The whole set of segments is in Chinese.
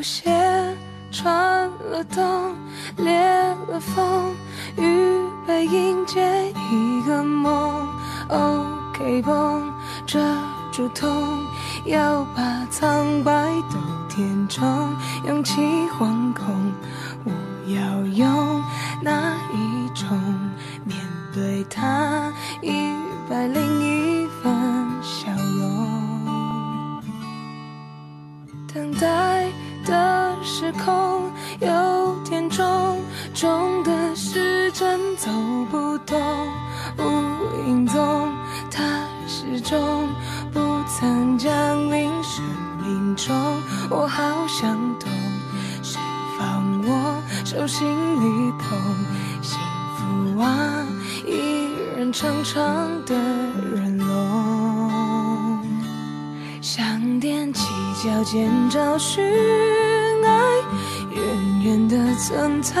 鞋穿了冬，裂了缝，预备迎接一个梦。OK 绷遮住痛，要把苍白都填充，勇气惶恐，我要用哪一种面对它？一百零一重，重的时针走不动，无影踪，它始终不曾降临生命中。我好想懂，谁放我手心里捧幸福啊？一人长长的人龙，想踮起脚尖找寻，存在，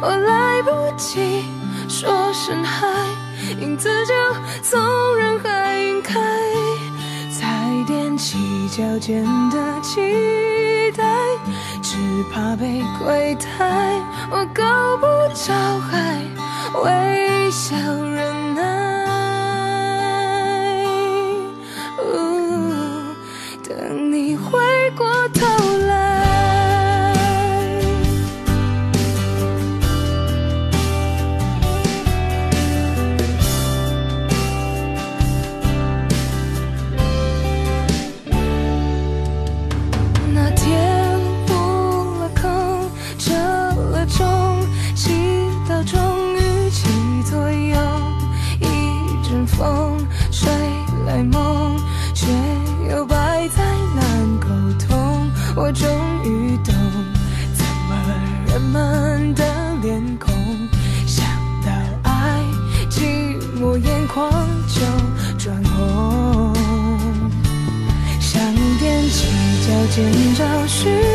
我来不及说声嗨，影子就从人海晕开，才踮起脚尖的期待，只怕被亏待，我够不着海。微笑忍耐，天补了坑，折了中，祈祷终于起作用。一阵风吹来梦，却又摆在难沟通。我终于懂，怎么人们的脸孔，脚尖找寻。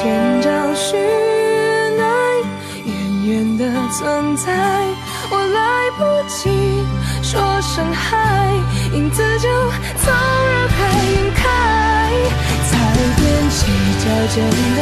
起脚尖找寻爱，远远的存在，我来不及说声嗨，影子就从人海晕开，才踮起脚尖的